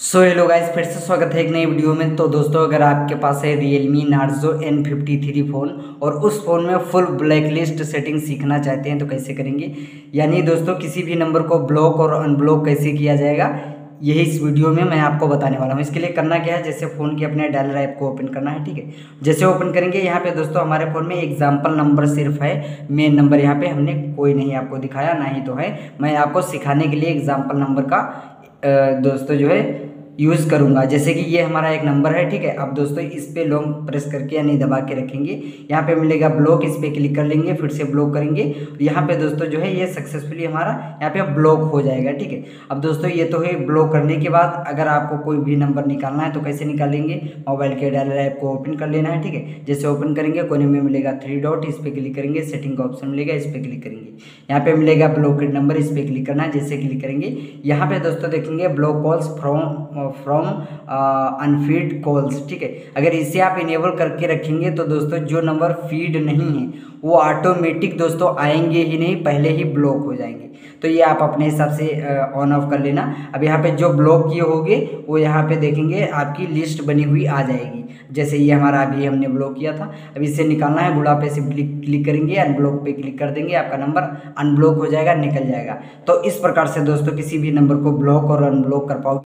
So hello guys फिर से स्वागत है एक नई वीडियो में। तो दोस्तों, अगर आपके पास है Realme Narzo N fifty three phone और उस फ़ोन में फुल ब्लैक लिस्ट सेटिंग सीखना चाहते हैं तो कैसे करेंगे? यानी दोस्तों, किसी भी नंबर को ब्लॉक और अनब्लॉक कैसे किया जाएगा, यही इस वीडियो में मैं आपको बताने वाला हूँ। इसके लिए करना क्या है, जैसे फ़ोन के अपने डायलर ऐप को ओपन करना है, ठीक है? जैसे ओपन करेंगे, यहाँ पे दोस्तों, हमारे फ़ोन में एग्ज़ाम्पल नंबर सिर्फ़ है मेन नंबर यहाँ पे हमने कोई नहीं आपको दिखाया, ना ही तो है। मैं आपको सिखाने के लिए एग्ज़ाम्पल नंबर का दोस्तों, जो है यूज़ करूँगा। जैसे कि ये हमारा एक नंबर है, ठीक है? अब दोस्तों, इस पर लॉन्ग प्रेस करके यानी दबा के रखेंगे। यहाँ पे मिलेगा ब्लॉक इस पर क्लिक कर लेंगे, फिर से ब्लॉक करेंगे। यहाँ पे दोस्तों जो है, ये सक्सेसफुली हमारा यहाँ पे ब्लॉक हो जाएगा, ठीक है? अब दोस्तों, ये तो है ब्लॉक करने के बाद अगर आपको कोई भी नंबर निकालना है तो कैसे निकालेंगे? मोबाइल के डायलर ऐप को ओपन कर लेना है, ठीक है? जैसे ओपन करेंगे, कोने में मिलेगा थ्री डॉट इस पर क्लिक करेंगे सेटिंग का ऑप्शन मिलेगा, इस पर क्लिक करेंगे। यहाँ पे मिलेगा ब्लॉकेड नंबर इस पर क्लिक करना है, जैसे क्लिक करेंगे। यहाँ पे दोस्तों देखेंगे ब्लॉक कॉल्स फ्रॉम फ्रॉम अनफीड कॉल्स ठीक है? अगर इसे आप इनेबल करके रखेंगे तो दोस्तों जो नंबर फ़ीड नहीं है, वो ऑटोमेटिक दोस्तों आएँगे ही नहीं, पहले ही ब्लॉक हो जाएँगे। तो ये आप अपने हिसाब से ऑन ऑफ़ कर लेना। अब यहाँ पे जो ब्लॉक किए होंगे, वो यहाँ पे देखेंगे, आपकी लिस्ट बनी हुई आ जाएगी। जैसे ये हमारा अभी हमने ब्लॉक किया था। अब इसे निकालना है बुढ़ापे से क्लिक करेंगे अनब्लॉक पे क्लिक कर देंगे, आपका नंबर अनब्लॉक हो जाएगा, निकल जाएगा। तो इस प्रकार से दोस्तों किसी भी नंबर को ब्लॉक और अनब्लॉक कर पाओ।